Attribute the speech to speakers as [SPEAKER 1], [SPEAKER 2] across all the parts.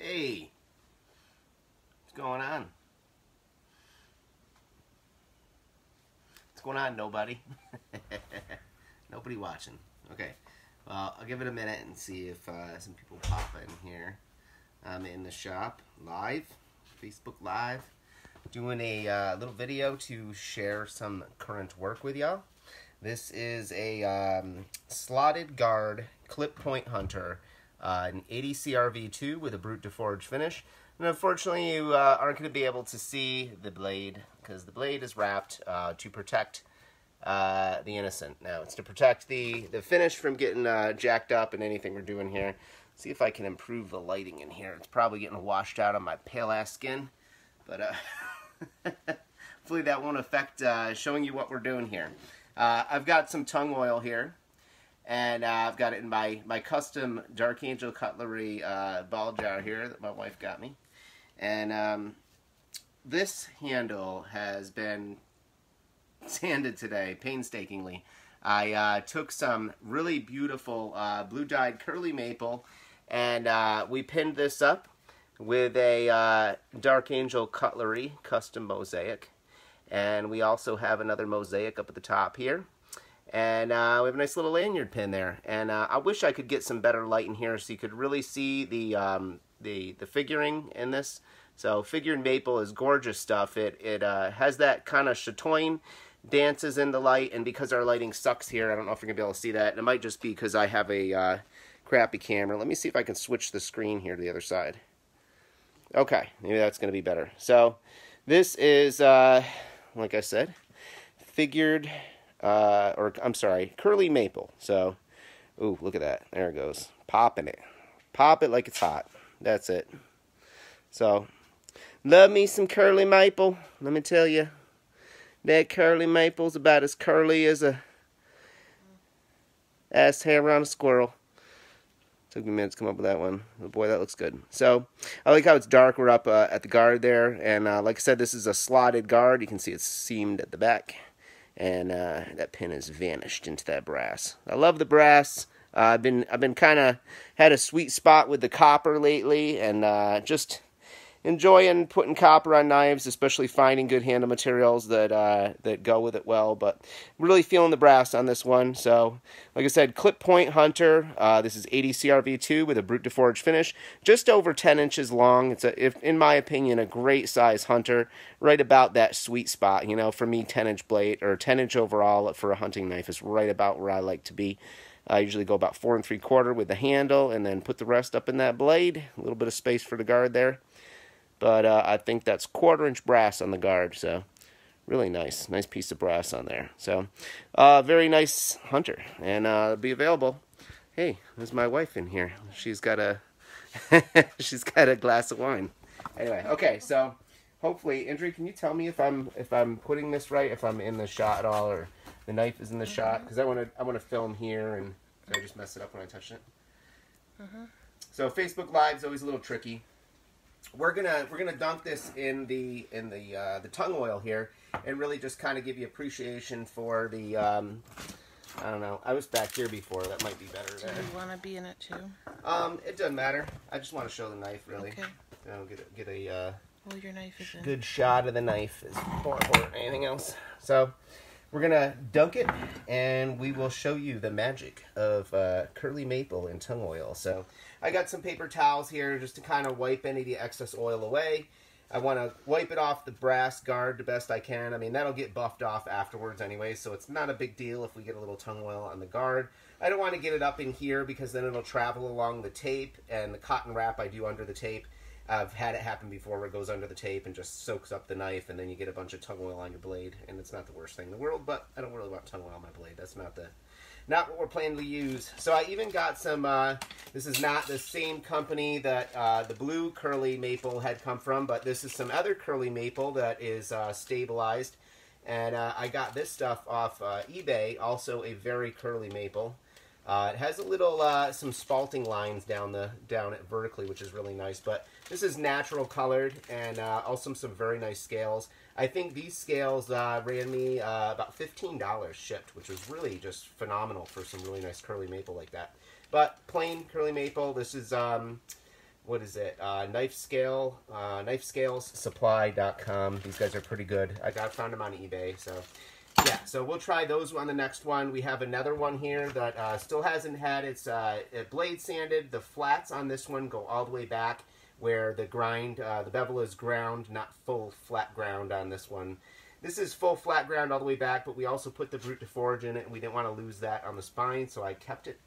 [SPEAKER 1] Hey, what's going on? What's going on, nobody? Nobody watching. Okay, well, I'll give it a minute and see if uh, some people pop in here. I'm in the shop live, Facebook Live, doing a uh, little video to share some current work with y'all. This is a um, slotted guard clip point hunter, uh, an 80 CRV2 with a brute de forge finish. And unfortunately, you uh, aren't going to be able to see the blade because the blade is wrapped uh, to protect uh, the innocent. Now, it's to protect the, the finish from getting uh, jacked up and anything we're doing here. See if I can improve the lighting in here. It's probably getting washed out on my pale ass skin, but uh, hopefully that won't affect showing you what we're doing here. I've got some tung oil here, and uh, I've got it in my, my custom Dark Angel Cutlery uh, ball jar here that my wife got me. And um, this handle has been sanded today painstakingly. I uh, took some really beautiful uh, blue dyed curly maple and uh, we pinned this up with a uh, Dark Angel Cutlery custom mosaic. And we also have another mosaic up at the top here. And uh, we have a nice little lanyard pin there. And uh, I wish I could get some better light in here so you could really see the um, the, the figuring in this. So figured maple is gorgeous stuff. It, it uh, has that kind of chatoyant dances in the light. And because our lighting sucks here, I don't know if you're going to be able to see that. It might just be because I have a uh, crappy camera. Let me see if I can switch the screen here to the other side. Okay, maybe that's going to be better. So this is, uh, like I said, figured, uh, or I'm sorry, curly maple. So, ooh, look at that. There it goes. Popping it. Pop it like it's hot. That's it. So, love me some curly maple. Let me tell you, that curly maple's about as curly as a ass hair on a squirrel. Took me a minute to come up with that one. Oh boy, that looks good. So, I like how it's dark. We're up uh, at the guard there. And uh, like I said, this is a slotted guard. You can see it's seamed at the back. And uh, that pin has vanished into that brass. I love the brass. Uh, I've been I've been kind of had a sweet spot with the copper lately, and uh, just enjoying putting copper on knives, especially finding good handle materials that uh, that go with it well. But really feeling the brass on this one. So, like I said, clip point hunter. Uh, this is 80 CRV2 with a brute de forge finish, just over 10 inches long. It's a, if, in my opinion, a great size hunter, right about that sweet spot. You know, for me, 10 inch blade or 10 inch overall for a hunting knife is right about where I like to be. I usually go about four and three quarter with the handle and then put the rest up in that blade. A little bit of space for the guard there. But uh, I think that's quarter inch brass on the guard. So really nice. Nice piece of brass on there. So uh, very nice hunter. And uh, be available. Hey, there's my wife in here. She's got a she's got a glass of wine. Anyway, okay, so hopefully, Indri, can you tell me if I'm if I'm putting this right, if I'm in the shot at all, or the knife is in the mm -hmm. shot because I want to I want to film here and I just mess it up when I touch it. Mm -hmm. So Facebook Live is always a little tricky. We're gonna we're gonna dunk this in the in the uh, the tung oil here and really just kind of give you appreciation for the. Um, I don't know. I was back here before. That might be better.
[SPEAKER 2] Do there. you want to be in it too?
[SPEAKER 1] Um, it doesn't matter. I just want to show the knife really.
[SPEAKER 2] Okay.
[SPEAKER 1] You know, get a, get a uh,
[SPEAKER 2] well, your knife is in.
[SPEAKER 1] good shot of the knife is more important than anything else. So we're gonna dunk it, and we will show you the magic of uh, curly maple and tung oil. So I got some paper towels here just to kind of wipe any of the excess oil away. I want to wipe it off the brass guard the best I can. I mean, that'll get buffed off afterwards anyway, so it's not a big deal if we get a little tung oil on the guard. I don't want to get it up in here because then it'll travel along the tape and the cotton wrap I do under the tape. I've had it happen before where it goes under the tape and just soaks up the knife, and then you get a bunch of tung oil on your blade, and it's not the worst thing in the world, but I don't really want tung oil on my blade. That's not the not what we're planning to use. So I even got some, uh, this is not the same company that uh, the blue curly maple had come from, but this is some other curly maple that is uh, stabilized. And uh, I got this stuff off uh, eBay, also a very curly maple. Uh, it has a little, uh, some spalting lines down the down it vertically, which is really nice. But this is natural colored and uh, also some very nice scales. I think these scales uh, ran me uh, about $15 shipped, which was really just phenomenal for some really nice curly maple like that. But plain curly maple, this is um, what is it? Uh, knife scale, uh, knifescalesupply.com. These guys are pretty good. I got found them on eBay, so yeah. So we'll try those on the next one. We have another one here that uh, still hasn't had its uh, blade sanded. The flats on this one go all the way back, where the grind, uh, the bevel is ground, not full flat ground on this one. This is full flat ground all the way back, but we also put the Brute de Forge in it, and we didn't want to lose that on the spine, so I kept it.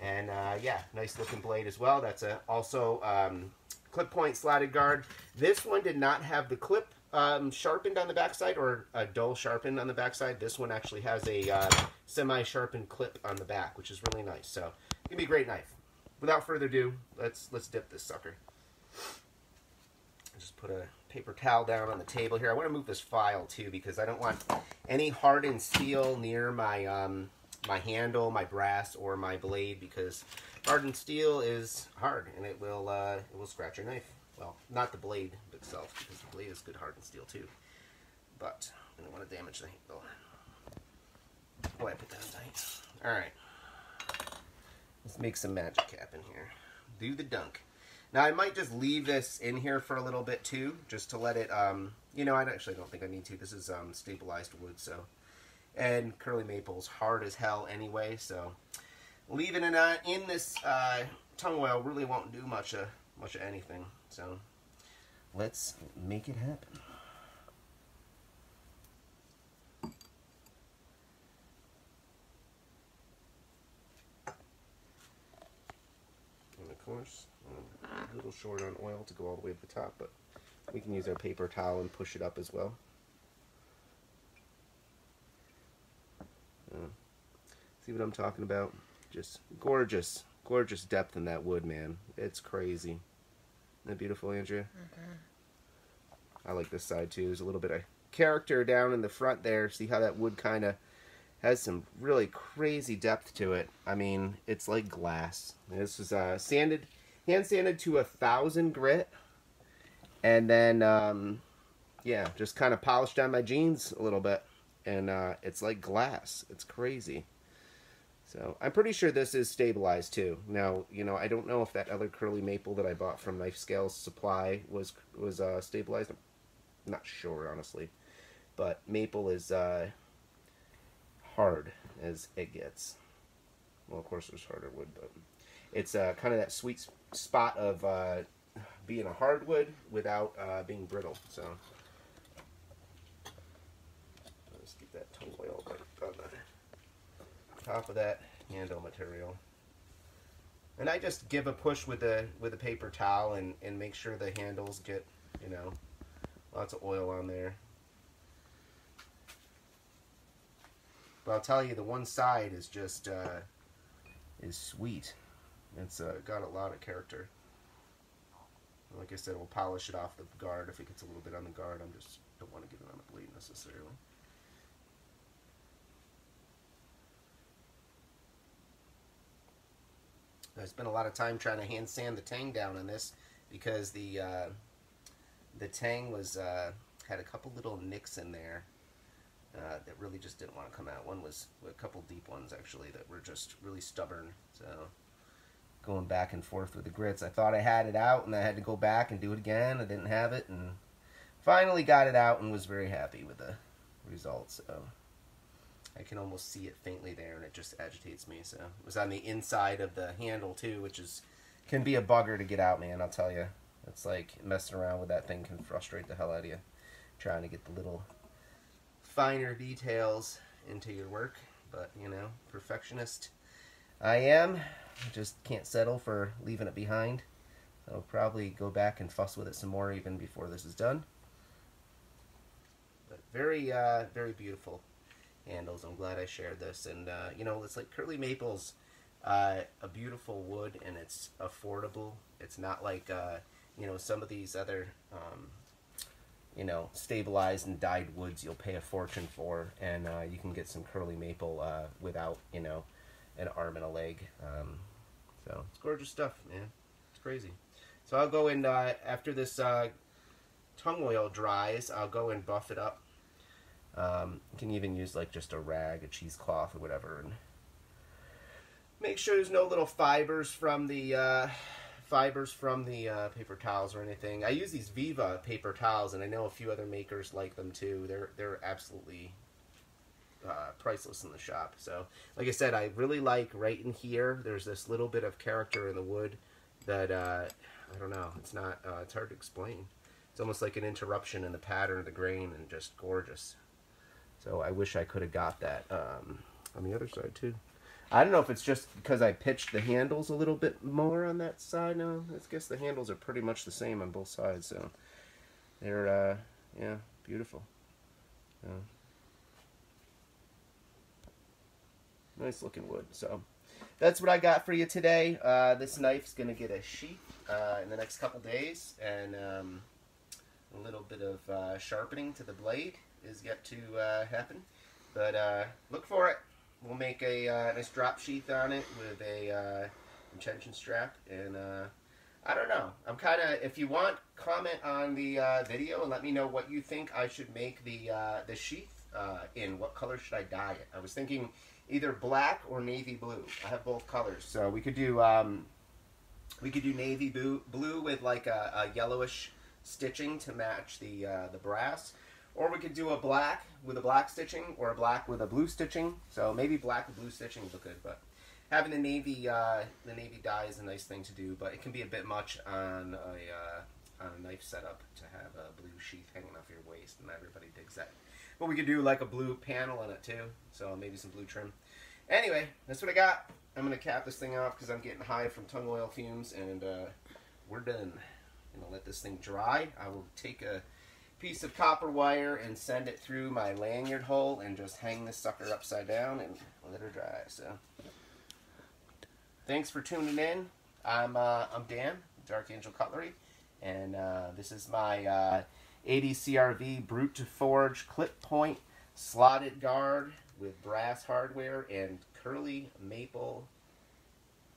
[SPEAKER 1] And uh, yeah, nice looking blade as well. That's a also um, clip point slotted guard. This one did not have the clip um, sharpened on the backside or a dull sharpened on the backside. This one actually has a uh, semi-sharpened clip on the back, which is really nice. So it's gonna be a great knife. Without further ado, let's let's dip this sucker. Just put a paper towel down on the table here. I want to move this file too because I don't want any hardened steel near my um, my handle, my brass, or my blade because hardened steel is hard and it will uh, it will scratch your knife. Well, not the blade itself because the blade is good hardened steel too. But I don't want to damage the handle. Oh, I put that tight. All right. Let's make some magic cap in here. Do the dunk. Now I might just leave this in here for a little bit too, just to let it, um, you know, I actually don't think I need to. This is um, stabilized wood, so and curly maple's hard as hell anyway, so leaving it uh, in this uh, tung oil really won't do much of, much of anything. So let's make it happen. And of course, a little short on oil to go all the way to the top, but we can use our paper towel and push it up as well. Mm. See what I'm talking about? Just gorgeous, gorgeous depth in that wood, man. It's crazy. Isn't that beautiful, Andrea? Mm-hmm. I like this side too. There's a little bit of character down in the front there. See how that wood kind of has some really crazy depth to it. I mean, it's like glass. This is uh, sanded, hand sanded to a thousand grit, and then um, yeah, just kind of polished on my jeans a little bit and uh, it's like glass. It's crazy. So I'm pretty sure this is stabilized too. Now, you know, I don't know if that other curly maple that I bought from Knife Scales Supply was was uh, stabilized. I'm not sure, honestly. But maple is uh, hard as it gets. Well, of course, there's harder wood, but it's uh, kind of that sweet spot of uh, being a hardwood without uh, being brittle. So let's oil right on the top of that handle material. And I just give a push with the with a paper towel and, and make sure the handles get, you know, lots of oil on there. But I'll tell you, the one side is just, uh, is sweet. It's uh, got a lot of character. Like I said, we'll polish it off the guard if it gets a little bit on the guard. I'm just don't want to get it on the blade necessarily. I spent a lot of time trying to hand sand the tang down on this because the uh, the tang was uh, had a couple little nicks in there uh, that really just didn't want to come out. One was a couple deep ones actually that were just really stubborn. So going back and forth with the grits, I thought I had it out and I had to go back and do it again. I didn't have it and finally got it out and was very happy with the results. So. I can almost see it faintly there, and it just agitates me. So it was on the inside of the handle too, which is can be a bugger to get out, man. I'll tell you, it's like messing around with that thing can frustrate the hell out of you. Trying to get the little finer details into your work, but you know, perfectionist I am. Just can't settle for leaving it behind. I'll probably go back and fuss with it some more even before this is done. But very, uh, very beautiful handles. I'm glad I shared this. And, uh, you know, it's like Curly Maple's uh, a beautiful wood and it's affordable. It's not like, uh, you know, some of these other, um, you know, stabilized and dyed woods you'll pay a fortune for. And uh, you can get some Curly Maple uh, without, you know, an arm and a leg. Um, so it's gorgeous stuff, man. It's crazy. So I'll go in, uh, after this tung oil dries, I'll go and buff it up um, you can even use like just a rag, a cheesecloth, or whatever, and make sure there's no little fibers from the uh, fibers from the uh, paper towels or anything. I use these Viva paper towels, and I know a few other makers like them too. They're they're absolutely uh, priceless in the shop. So, like I said, I really like right in here. There's this little bit of character in the wood that uh, I don't know. It's not. Uh, it's hard to explain. It's almost like an interruption in the pattern of the grain, and just gorgeous. So I wish I could have got that um, on the other side too. I don't know if it's just because I pitched the handles a little bit more on that side. No, I guess the handles are pretty much the same on both sides. So they're, uh, yeah, beautiful. Yeah. Nice looking wood. So that's what I got for you today. Uh, this knife's going to get a sheath uh, in the next couple days. And um, a little bit of uh, sharpening to the blade is yet to uh, happen. But uh, look for it. We'll make a uh, nice drop sheath on it with a uh, tension strap and uh, I don't know. I'm kind of if you want comment on the uh, video and let me know what you think I should make the the sheath in. What color should I dye it? I was thinking either black or navy blue. I have both colors. So we could do um, we could do navy blue, blue with like a, a yellowish stitching to match the the brass or we could do a black with a black stitching or a black with a blue stitching. So maybe black with blue stitching would look good, but having the navy uh, the navy dye is a nice thing to do, but it can be a bit much on a uh, on a knife setup to have a blue sheath hanging off your waist, and everybody digs that. But we could do like a blue panel in it too, so maybe some blue trim. Anyway, that's what I got. I'm gonna cap this thing off because I'm getting high from tung oil fumes, and uh, we're done. I'm gonna let this thing dry. I will take a piece of copper wire and send it through my lanyard hole and just hang this sucker upside down and let her dry. So, thanks for tuning in. I'm uh, I'm Dan, Dark Angel Cutlery, and uh, this is my uh, 80 CRV Brute de Forge clip point slotted guard with brass hardware and curly maple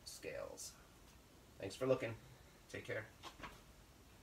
[SPEAKER 1] scales. Thanks for looking. Take care.